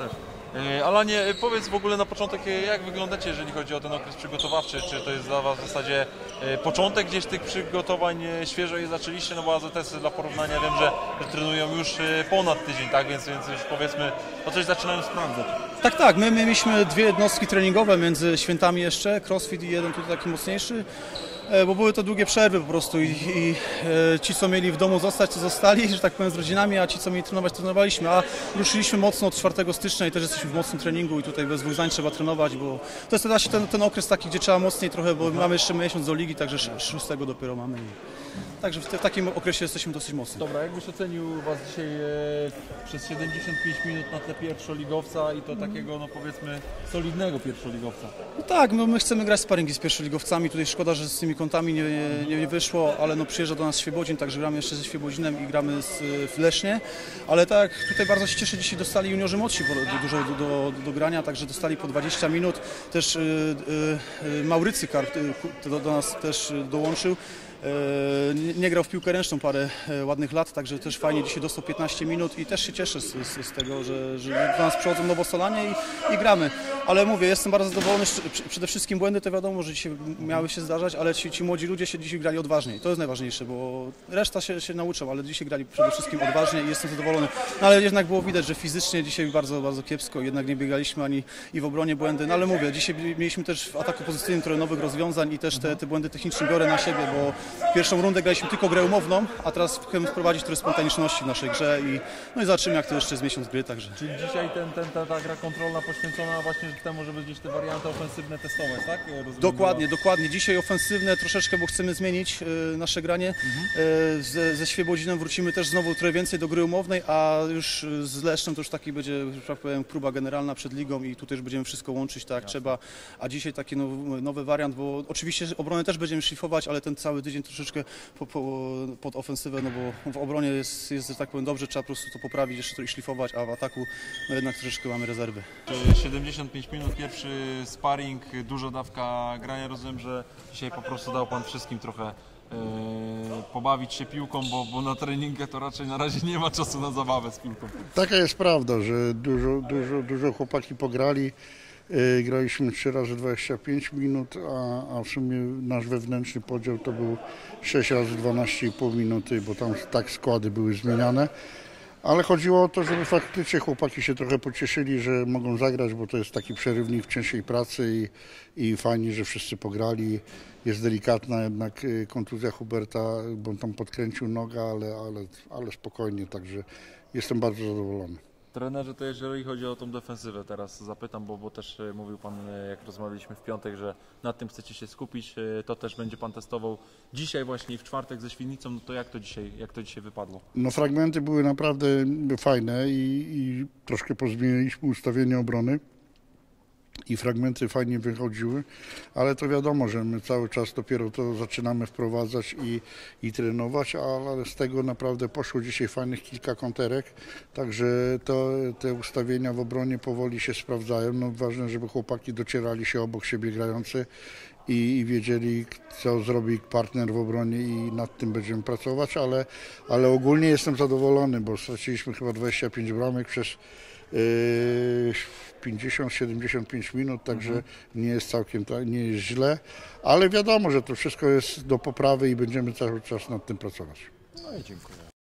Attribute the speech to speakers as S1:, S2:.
S1: E, Alanie, e, powiedz w ogóle na początek, e, jak wyglądacie, jeżeli chodzi o ten okres przygotowawczy? Czy to jest dla Was w zasadzie początek gdzieś tych przygotowań, świeżo je zaczęliście? No bo AZS dla porównania wiem, że, że trenują już ponad tydzień, tak? Więc, więc już powiedzmy, no coś zaczynają sprawdzać.
S2: Tak, tak. My, my mieliśmy dwie jednostki treningowe między świętami jeszcze, crossfit i jeden tutaj taki mocniejszy, bo były to długie przerwy po prostu i, i e, ci, co mieli w domu zostać, to zostali, że tak powiem, z rodzinami, a ci, co mieli trenować, trenowaliśmy. A ruszyliśmy mocno od 4 stycznia i też jesteśmy w mocnym treningu i tutaj bez dwóch zdań trzeba trenować, bo to jest właśnie ten, ten okres taki, gdzie trzeba mocniej trochę, bo mamy jeszcze miesiąc do ligi, także sz- szóstego dopiero mamy. Także w, te, w takim okresie jesteśmy dosyć mocni.
S1: Dobra, jakbyś ocenił Was dzisiaj e, przez 75 minut na tle pierwszoligowca i to takiego, no powiedzmy, solidnego pierwszoligowca?
S2: No tak, no my chcemy grać sparingi z pierwszoligowcami. Tutaj szkoda, że z tymi kątami nie, nie, nie wyszło, ale no przyjeżdża do nas Świebodzin, także gramy jeszcze ze Świebodzinem i gramy z, w Lesznie. Ale tak, tutaj bardzo się cieszę, dzisiaj dostali juniorzy młodsi dużo do, do, do grania, także dostali po 20 minut. Też y, y, y, Maurycy Karp y, do, do nas też y, dołączył. E, Nie, nie grał w piłkę ręczną parę ładnych lat, także też fajnie dzisiaj dostał 15 minut i też się cieszę z, z, z tego, że, że do nas przychodzą nowosolanie i, i gramy. Ale mówię, jestem bardzo zadowolony. Przede wszystkim błędy to wiadomo, że dzisiaj miały się zdarzać, ale ci, ci młodzi ludzie się dzisiaj grali odważnie. I To jest najważniejsze, bo reszta się, się nauczą, ale dzisiaj grali przede wszystkim odważnie i jestem zadowolony. No ale jednak było widać, że fizycznie dzisiaj bardzo, bardzo kiepsko, jednak nie biegaliśmy ani i w obronie błędy. No ale mówię, dzisiaj mieliśmy też w ataku pozycyjnym trochę nowych rozwiązań i też te, te błędy techniczne biorę na siebie, bo pierwszą rundę graliśmy tylko grę umowną, a teraz chcemy wprowadzić trochę spontaniczności w naszej grze i, no i zobaczymy jak to jeszcze jest miesiąc gry, także.
S1: Czyli dzisiaj ten, ten, ta, ta gra kontrolna poświęcona właśnie dzięki temu, żeby gdzieś te warianty ofensywne testować, tak? Rozumiem,
S2: dokładnie, dokładnie. Dzisiaj ofensywne troszeczkę, bo chcemy zmienić y, nasze granie. Mhm. Y, ze, ze Świebodzinem wrócimy też znowu trochę więcej do gry umownej, a już e, z Leszczem to już taki będzie, tak powiem, próba generalna przed ligą i tutaj już będziemy wszystko łączyć tak Jasne. trzeba. A dzisiaj taki nowy, nowy wariant, bo oczywiście obronę też będziemy szlifować, ale ten cały tydzień troszeczkę po, po, pod ofensywę, no bo w obronie jest, jest, że tak powiem, dobrze, trzeba po prostu to poprawić, jeszcze to i szlifować, a w ataku no jednak troszeczkę mamy rezerwy.
S1: 75 minut, pierwszy sparring, dużo dawka grania. Rozumiem, że dzisiaj po prostu dał Pan wszystkim trochę e, pobawić się piłką, bo, bo na treningę to raczej na razie nie ma czasu na zabawę z piłką.
S3: Taka jest prawda, że dużo, dużo, dużo chłopaki pograli. E, graliśmy 3 razy 25 minut, a, a w sumie nasz wewnętrzny podział to był 6 razy 12,5 minuty, bo tam tak składy były zmieniane. Ale chodziło o to, żeby faktycznie chłopaki się trochę pocieszyli, że mogą zagrać, bo to jest taki przerywnik w ciężkiej pracy i, i fajnie, że wszyscy pograli. Jest delikatna jednak y, kontuzja Huberta, bo on tam podkręcił nogę, ale, ale, ale spokojnie, także jestem bardzo zadowolony.
S1: Trenerze, to jeżeli chodzi o tą defensywę, teraz zapytam, bo, bo też e, mówił Pan, e, jak rozmawialiśmy w piątek, że nad tym chcecie się skupić, e, to też będzie Pan testował dzisiaj właśnie w czwartek ze Świdnicą, no to jak to dzisiaj, jak to dzisiaj wypadło?
S3: No fragmenty były naprawdę fajne i, i troszkę pozmieniliśmy ustawienie obrony i fragmenty fajnie wychodziły, ale to wiadomo, że my cały czas dopiero to zaczynamy wprowadzać i, i trenować, ale z tego naprawdę poszło dzisiaj fajnych kilka konterek, także to, te ustawienia w obronie powoli się sprawdzają. No ważne, żeby chłopaki docierali się obok siebie grający i, i wiedzieli, co zrobi partner w obronie i nad tym będziemy pracować, ale, ale ogólnie jestem zadowolony, bo straciliśmy chyba 25 bramek przez yy, 50-75 minut, także nie jest całkiem nie jest źle, ale wiadomo, że to wszystko jest do poprawy i będziemy cały czas nad tym pracować.
S1: No i dziękuję.